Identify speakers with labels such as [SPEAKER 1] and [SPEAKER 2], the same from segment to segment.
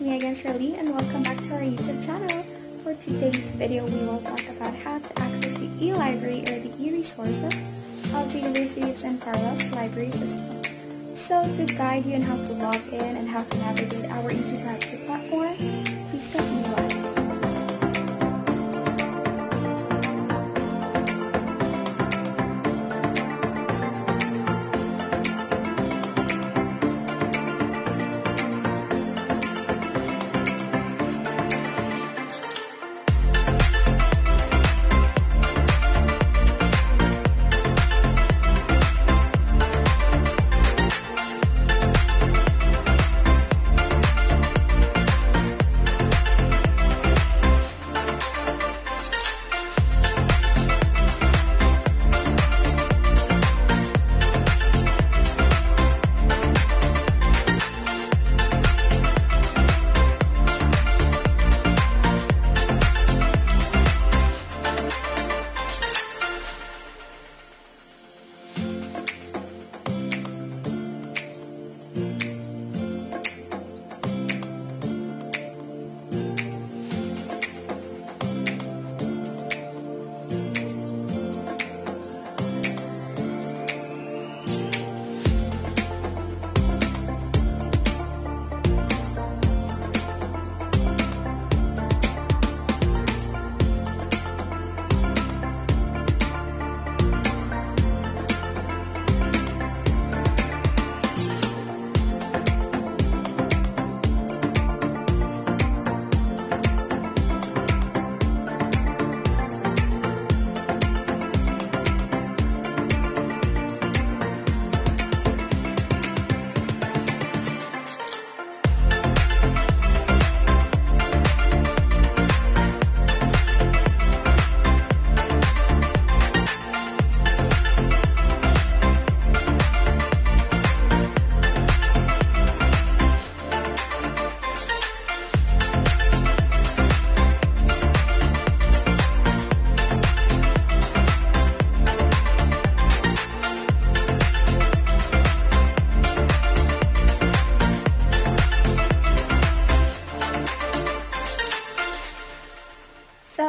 [SPEAKER 1] me again Shirley and welcome back to our YouTube channel. For today's video, we will talk about how to access the e-library or the e-resources of the University of San Carlos library system. So to guide you on how to log in and how to navigate our Easy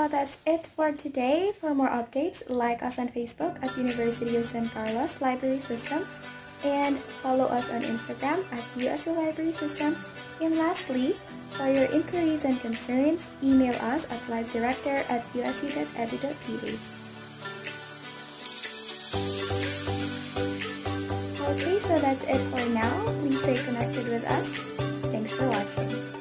[SPEAKER 1] That's it for today. For more updates, like us on Facebook at University of San Carlos Library System and follow us on Instagram at USC Library System. And lastly, for your inquiries and concerns, email us at livedirector at usc.edu.ph. Okay, so that's it for now. Please stay connected with us. Thanks for watching.